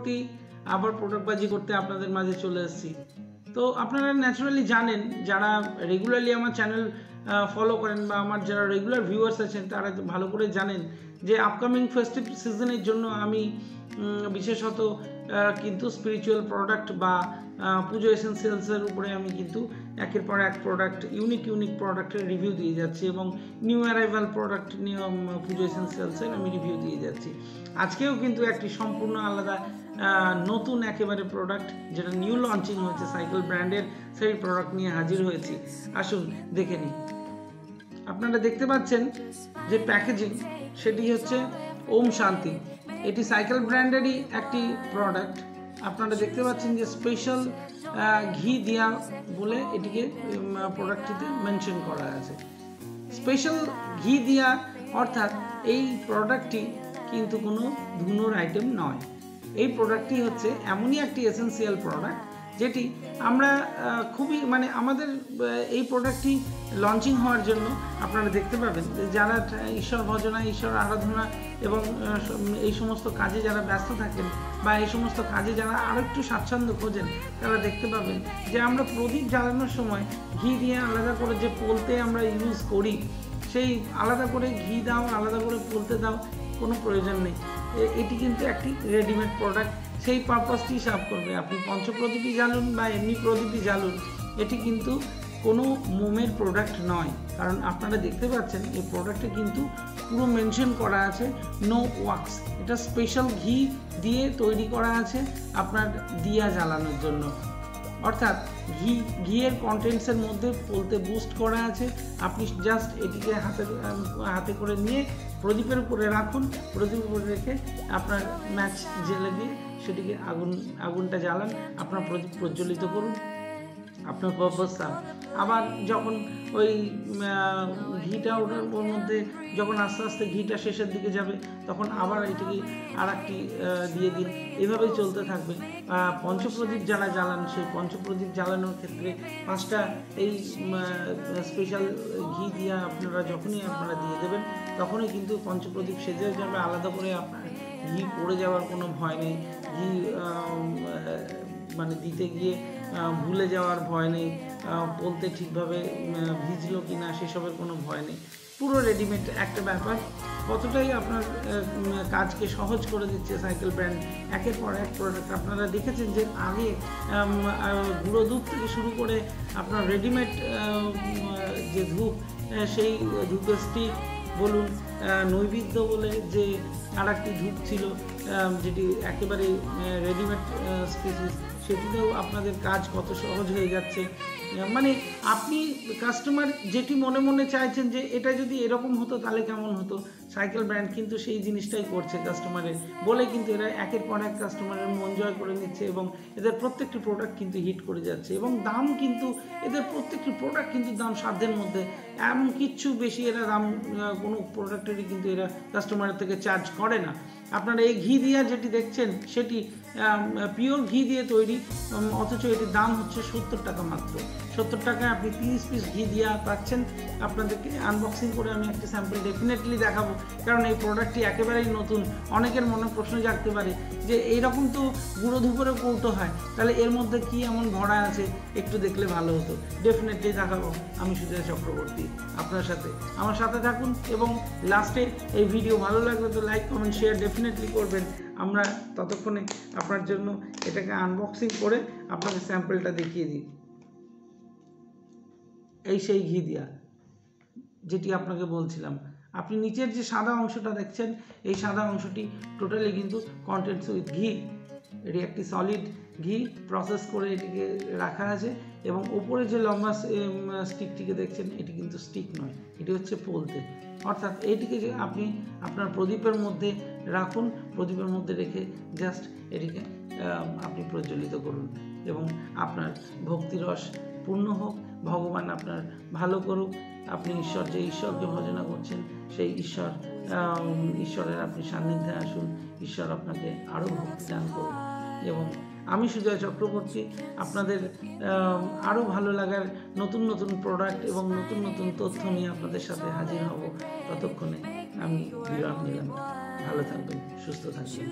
পরবর্তী আবার প্রোডাক্টবাজি করতে আপনাদের মাঝে চলে এসেছি তো আপনারা ন্যাচারালি জানেন, যারা রেগুলারলি আমার চ্যানেল ফলো করেন বা আমার যারা রেগুলার ভিউয়ার্স আছেন, তারা ভালো করে জানেন যে আপকামিং ফেস্টিভ সিজনের জন্য আমি বিশেষত কিন্তু স্পিরিচুয়াল প্রোডাক্ট বা পুজো এসেন্সিয়ালসের উপরে আমি কিন্তু একের পর এক প্রোডাক্ট ইউনিক ইউনিক প্রোডাক্টের রিভিউ দিয়ে যাচ্ছি এবং নিউ অ্যারাইভাল প্রোডাক্ট নিয়ে পুজো এসেন্সিয়ালসের আমি রিভিউ দিয়ে যাচ্ছি। আজকেও কিন্তু একটি সম্পূর্ণ আলাদা নতুন একেবারে প্রোডাক্ট যেটা নিউ লঞ্চিং হয়েছে সাইকেল ব্র্যান্ডের সেই প্রোডাক্ট নিয়ে হাজির হয়েছি। আসুন দেখে নিই। আপনারা দেখতে পাচ্ছেন যে প্যাকেজিং সেটি হচ্ছে ওম শান্তি। এটি সাইকেল ব্র্যান্ডেরই একটি প্রোডাক্ট আপনারা দেখতে পাচ্ছেন যে স্পেশাল ঘি দেওয়া বলে এটিকে প্রোডাক্টটিতে মেনশন করা আছে। স্পেশাল ঘি দেওয়া অর্থাৎ এই প্রোডাক্টটি কিন্তু কোনো ধুনোর আইটেম নয়। এই প্রোডাক্টটি হচ্ছে এমনই একটি এসেন্সিয়াল প্রোডাক্ট যেটি আমরা খুবই মানে আমাদের এই প্রোডাক্টটি লঞ্চিং হওয়ার জন্য আপনারা দেখতে পাবেন যারা ঈশ্বর ভজনা, ঈশ্বর আরাধনা এবং এই সমস্ত কাজে যারা ব্যস্ত থাকেন বা এই সমস্ত কাজে যারা আরও একটু স্বাচ্ছন্দ্য খোঁজেন, তারা দেখতে পাবেন যে আমরা প্রদীপ জ্বালানোর সময় ঘি দিয়ে আলাদা করে যে পোলতে আমরা ইউজ করি, সেই আলাদা করে ঘি দাও, আলাদা করে পোলতে দাও, কোনো প্রয়োজন নেই। এটি কিন্তু একটি রেডিমেড প্রোডাক্ট সেই পারপাসটি সার্ভ করবে। আপনি পঞ্চপ্রদীপই জ্বালুন বা এমনি প্রদীপই জ্বালুন, এটি কিন্তু কোনো মোমের প্রোডাক্ট নয়। কারণ আপনারা দেখতে পাচ্ছেন, এই প্রোডাক্টে কিন্তু পুরো মেনশন করা আছে নো ওয়াক্স এটা স্পেশাল ঘি দিয়ে তৈরি করা আছে আপনার দিয়া জ্বালানোর জন্য। অর্থাৎ ঘি, ঘিয়ের কন্টেন্টসের মধ্যে বলতে বুস্ট করা আছে। আপনি জাস্ট এটিকে হাতে হাতে করে নিয়ে প্রদীপের উপরে রাখুন, প্রদীপের উপরে রেখে আপনার ম্যাচ জেলে দিয়ে সেটিকে আগুন, আগুনটা জ্বালান, আপনার প্রদীপ প্রজ্বলিত করুন। আপনার পারপাস আবার যখন ওই ঘিটা ওটার ওর মধ্যে যখন আস্তে আস্তে ঘিটা শেষের দিকে যাবে, তখন আবার এটিকে আর একটি দিয়ে দিন। এভাবেই চলতে থাকবে। পঞ্চপ্রদীপ যারা জ্বালান, সেই পঞ্চপ্রদীপ জ্বালানোর ক্ষেত্রে পাঁচটা এই স্পেশাল ঘি দিয়ে আপনারা যখনই আপনারা দিয়ে দেবেন, তখনই কিন্তু পঞ্চপ্রদীপ সেজে যাবে। আলাদা করে আপনার ঘি পড়ে যাওয়ার কোনো ভয় নেই। ঘি মানে দিতে গিয়ে ভুলে যাওয়ার ভয় নেই। বলতে ঠিকভাবে ভিজলো কি না সেসবের কোনো ভয় নেই। পুরো রেডিমেড একটা ব্যাপার। কতটাই আপনার কাজকে সহজ করে দিচ্ছে সাইকেল ব্র্যান্ড একের পর এক প্রোডাক্ট আপনারা দেখেছেন যে আগে গুঁড়ো ধূপ থেকে শুরু করে আপনার রেডিমেড যে ধূপ সেই ধূপের স্টিক বলুন নৈবেদ্য বলে যে আর একটি ধূপ ছিল যেটি একেবারে রেডিমেড স্পিসিস সেটিতেও আপনাদের কাজ কত সহজ হয়ে যাচ্ছে। মানে আপনি কাস্টমার যেটি মনে মনে চাইছেন যে এটা যদি এরকম হতো তাহলে কেমন হতো? সাইকেল ব্র্যান্ড কিন্তু সেই জিনিসটাই করছে কাস্টমারের বলে কিন্তু এরা একের পর এক কাস্টমারের মন জয় করে নিচ্ছে এবং এদের প্রত্যেকটি প্রোডাক্ট কিন্তু হিট করে যাচ্ছে এবং দাম কিন্তু, এদের প্রত্যেকটি প্রোডাক্ট কিন্তু দাম সাধ্যের মধ্যে। এমন কিচ্ছু বেশি এরা দাম কোনো প্রোডাক্টেরই কিন্তু এরা কাস্টমারের থেকে চার্জ করে না। আপনারা এই ঘি দিয়া যেটি দেখছেন, সেটি পিওর ঘি দিয়ে তৈরি অথচ এটির দাম হচ্ছে সত্তর টাকা মাত্র। সত্তর টাকায় আপনি তিরিশ পিস ঘি দিয়া পাচ্ছেন। আপনাদেরকে আনবক্সিং করে আমি একটা স্যাম্পল ডেফিনেটলি দেখাবো। কারণ এই প্রোডাক্টটি একেবারেই নতুন। অনেকের মনে প্রশ্ন জাগতে পারে যে এইরকম তো গুঁড়ো ধুপুরে কৌটো হয়। তাহলে এর মধ্যে কি এমন ভরা আছে? একটু দেখলে ভালো হতো। ডেফিনেটলি দেখাবো আমি সুজয় চক্রবর্তী আপনার সাথে। আমার সাথে থাকুন এবং লাস্টে এই ভিডিও ভালো লাগলে তো লাইক কমেন্ট শেয়ার ডেফিনেটলি করবেন। আমরা ততক্ষণে আপনার জন্য এটাকে আনবক্সিং করে আপনাকে স্যাম্পলটা দেখিয়ে দিই। এই সেই ঘি দিয়া, যেটি আপনাকে বলছিলাম। আপনি নিচের যে সাদা অংশটা দেখছেন, এই সাদা অংশটি টোটালি কিন্তু কন্টেন্টস উইথ ঘি, এটি একটি সলিড ঘি প্রসেস করে এটিকে রাখা আছে। এবং ওপরে যে লম্বা স্টিকটিকে দেখছেন, এটি কিন্তু স্টিক নয়, এটি হচ্ছে পোলতে। অর্থাৎ এইটিকে যে আপনি আপনার প্রদীপের মধ্যে রাখুন, প্রদীপের মধ্যে রেখে জাস্ট এটিকে আপনি প্রজ্বলিত করুন। এবং আপনার ভক্তিরস পূর্ণ হোক, ভগবান আপনার ভালো করুক, আপনি ঈশ্বর, যে ঈশ্বরকে ভজনা করছেন, সেই ঈশ্বর ঈশ্বরের আপনি সান্নিধ্যে আসুন, ঈশ্বর আপনাকে আরও ভক্তি দান করুন এবং আমি সুজয় চক্রবর্তী। আপনাদের আরও ভালো লাগার নতুন নতুন প্রোডাক্ট এবং নতুন নতুন তথ্য নিয়ে আপনাদের সাথে হাজির হব ততক্ষণে আমি বিরাম নিলাম। ভালো থাকবেন, সুস্থ থাকবেন।